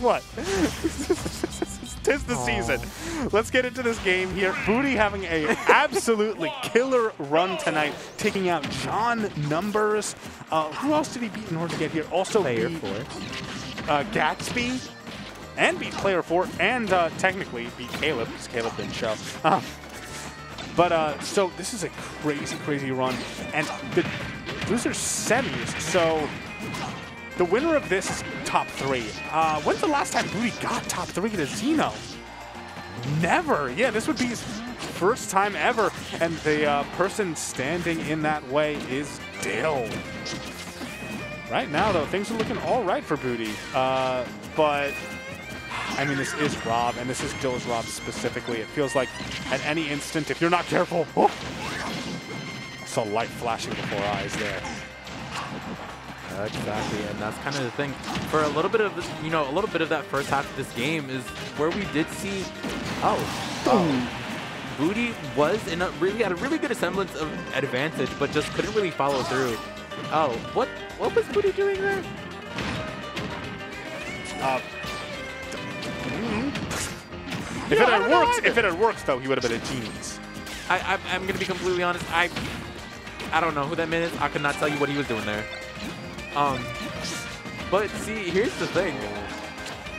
what? Tis the season. Let's get into this game here. Booty having a absolutely killer run tonight, taking out John Numbers. Uh, who else did he beat in order to get here? Also Player beat, four. uh, Gatsby and beat player four and uh, technically beat Caleb because Caleb didn't show. Um, but uh, so this is a crazy, crazy run, and the loser's semis. So the winner of this is top three. Uh, when's the last time Booty got top three to Xeno? Never. Yeah, this would be his first time ever, and the uh, person standing in that way is Dill. Right now, though, things are looking all right for Booty. Uh, but, I mean, this is Rob, and this is Dill's Rob specifically. It feels like at any instant, if you're not careful, oh, I saw light flashing before eyes there. Exactly, and that's kind of the thing. For a little bit of, you know, a little bit of that first half of this game is where we did see, oh, oh, Booty was in a really had a really good semblance of advantage, but just couldn't really follow through. Oh, what what was Booty doing there? Uh, if it had worked, if it had worked, though, he would have been a genius. I, I I'm gonna be completely honest. I I don't know who that man is. I could not tell you what he was doing there. Um, but see, here's the thing.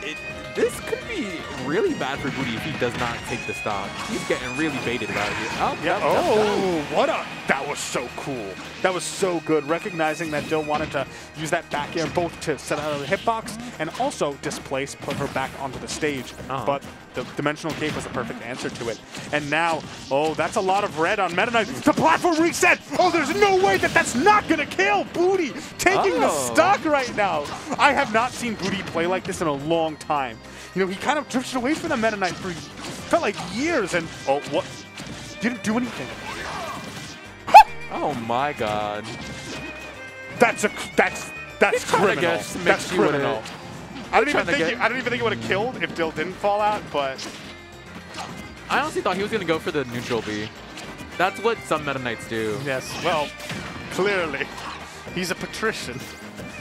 It, this could be really bad for Booty if he does not take the stock. He's getting really baited out here. Oh, Yeah. Oh, what a! That was so cool. That was so good. Recognizing that Dill wanted to use that back air both to set out of the hitbox and also displace, put her back onto the stage. Uh-huh. But the dimensional cape was the perfect answer to it. And now, oh, that's a lot of red on Meta Knight. The platform reset. Oh, there's no way that that's not gonna kill Booty taking the Oh. stock right now. I have not seen Booty play like this in a long time. You know, he kind of drifted away from the Meta Knight for felt like years, and oh, what? Didn't do anything. Oh my God. That's a that's that's He's criminal. get That's criminal. I don't even think get- I don't even think it would have killed if Dill didn't fall out, but I honestly thought he was gonna go for the neutral B. That's what some Meta Knights do. yes, well, clearly he's a patrician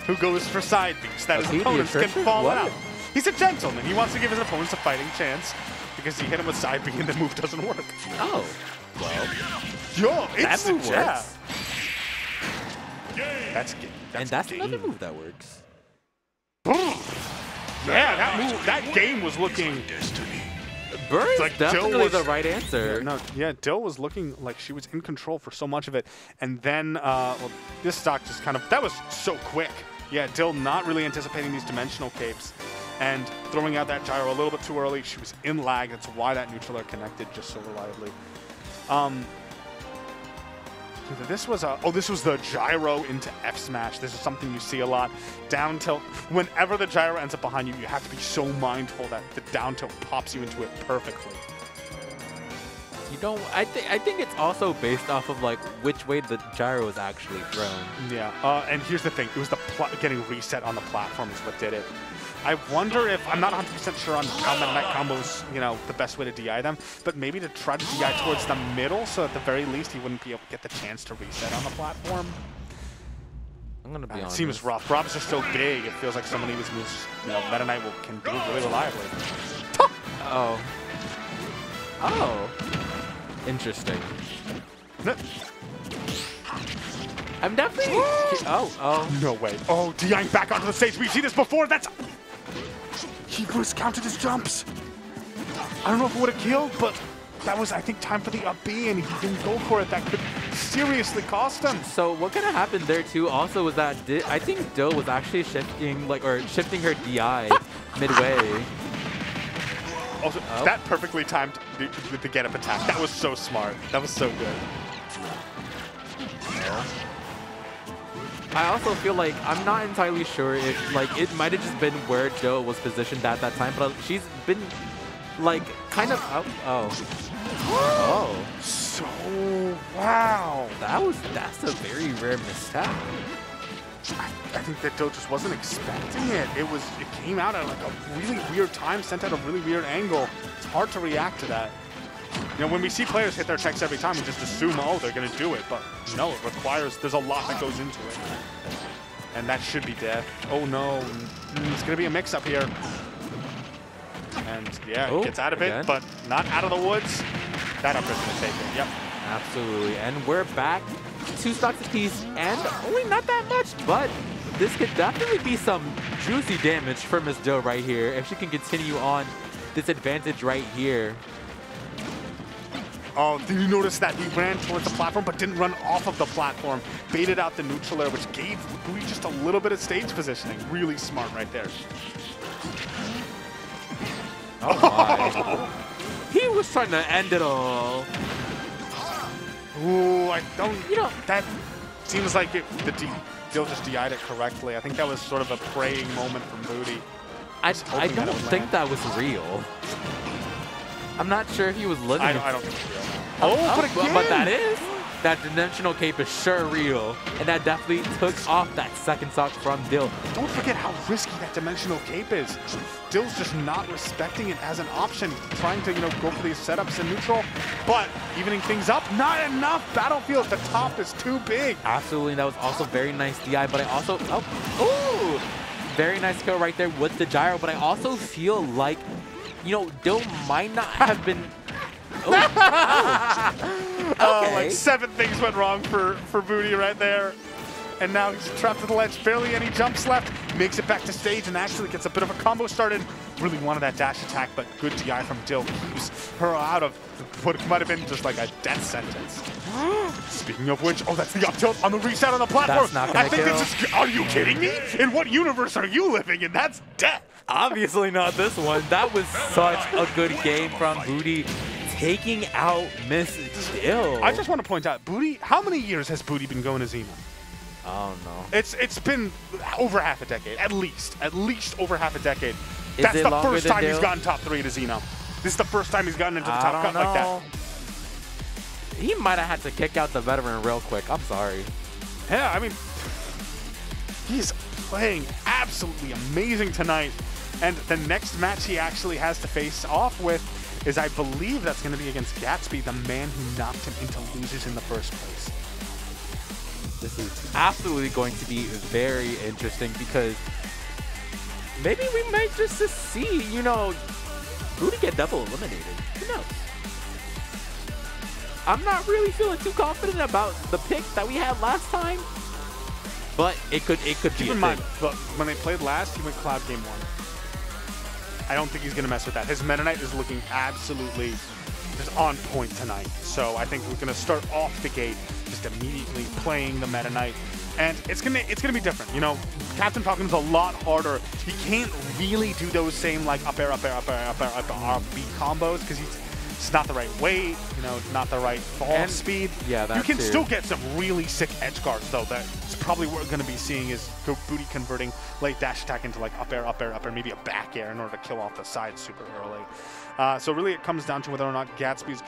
who goes for side beats that A his opponents can fall What? out. He's a gentleman. He wants to give his opponents a fighting chance because he hit him with side B and the move doesn't work. Oh, well. Yo, it's move yeah. That's that's and that's game. another move that works. Yeah, that move, that game was looking Burr is like Dill definitely was- the right answer. No, yeah, Dill was looking like she was in control for so much of it. And then, uh, well, this stock just kind of, that was so quick. Yeah, Dill not really anticipating these dimensional capes and throwing out that gyro a little bit too early. She was in lag. That's why that neutral air connected just so reliably. Um, this was a, oh, this was the gyro into F smash. This is something you see a lot. Down tilt, whenever the gyro ends up behind you, you have to be so mindful that the down tilt pops you into it perfectly. You don't. I think. I think it's also based off of like which way the gyro is actually thrown. Yeah, uh, and here's the thing: it was the getting reset on the platform is what did it. I wonder if I'm not 100% sure on how Meta Knight combos, you know, the best way to DI them, but maybe to try to DI towards the middle, so at the very least he wouldn't be able to get the chance to reset on the platform. I'm gonna be Uh, it honest. seems rough. Rob's just so big; it feels like so many of his moves, you know, Meta Knight will, can do really reliably. Oh. Oh. Interesting. I'm definitely. oh. Oh. No way! Oh, DIing back onto the stage. We've seen this before. That's he miscounted his jumps. I don't know if it would have killed, but that was, I think, time for the up B, and he didn't go for it. That could seriously cost him. So what kind of happened there too? Also was that Di- I think Dill was actually shifting like or shifting her DI midway. Also, Oh. that perfectly timed the, the, the get up attack. That was so smart. That was so good. I also feel like I'm not entirely sure if like it might have just been where Joe was positioned at that time, but she's been like kind of oh oh oh So, wow. that was that's a very rare mistake. I, I think that Doe just wasn't expecting it. It was, it came out at like a really weird time, sent at a really weird angle. It's hard to react to that. You know, when we see players hit their checks every time, we just assume, oh, they're going to do it. But no, it requires, there's a lot that goes into it. And that should be death. Oh no, Mm, it's gonna be a mix-up here. And yeah, Oh, gets out of it, again. but not out of the woods. That up is gonna take it. Yep. Absolutely. And we're back. Two stocks apiece, and only not that much, but this could definitely be some juicy damage for Miss Doe right here if she can continue on this advantage right here. Oh, did you notice that he ran towards the platform but didn't run off of the platform? Baited out the neutral air, which gave Booty just a little bit of stage positioning. Really smart right there. Oh my. he was trying to end it all. Ooh, I don't. You know, That seems like it, the D, Dill just DI'd it correctly. I think that was sort of a praying moment from Booty. I, I don't it would think land. that was real. I'm not sure if he was living. I, in- I don't think it's real. Oh, oh, but but, but that again! is. That dimensional cape is sure real. And that definitely took off that second sock from Dill. Don't forget how risky that dimensional cape is. Dill's just not respecting it as an option, trying to, you know, go for these setups in neutral, but evening things up, not enough. Battlefield, at the top is too big. Absolutely, that was also very nice DI, but I also, oh, ooh, very nice kill right there with the gyro, but I also feel like, you know, Dill might not have been, oh, oh. Oh, like seven things went wrong for, for Booty right there. And now he's trapped to the ledge. Barely any jumps left. Makes it back to stage and actually gets a bit of a combo started. Really wanted that dash attack, but good DI from Dill keeps her out of what might have been just like a death sentence. Speaking of which, oh, that's the up tilt on the reset on the platform. That's not gonna I think kill. this is. Are you kidding me? In what universe are you living in? That's death. Obviously not this one. That was such a good game from Booty, taking out Miss Dill. I just want to point out, Booty. How many years has Booty been going to Xeno? I don't know. It's it's been over half a decade, at least, at least over half a decade. Is That's the first time he's gotten top three to Xeno. This is the first time he's gotten into the I top cut know. like that. He might have had to kick out the veteran real quick. I'm sorry. Yeah, I mean, he's playing absolutely amazing tonight. And the next match he actually has to face off with is, I believe, that's going to be against Gatsby, the man who knocked him into losers in the first place. This is absolutely going to be very interesting because maybe we might just see, you know, Booty get double eliminated. Who knows? I'm not really feeling too confident about the pick that we had last time, but it could it could be Keep in mind, thing. but when they played last, he went Cloud Game 1. I don't think he's going to mess with that. His Meta Knight is looking absolutely just on point tonight. So I think we're going to start off the gate just immediately playing the Meta Knight. And it's gonna it's gonna be different. You know, Captain Falcon's a lot harder. He can't really do those same like up air, up air, up air, up air, up air, up air, up, air, up, air, up B combos because he's it's not the right weight, you know, not the right fall And- speed. yeah, you can too. still get some really sick edge guards though. That's probably what we're going to be seeing is go booty converting late dash attack into like up air, up air, up air, maybe a back air in order to kill off the side super early. Uh, so really, it comes down to whether or not Gatsby's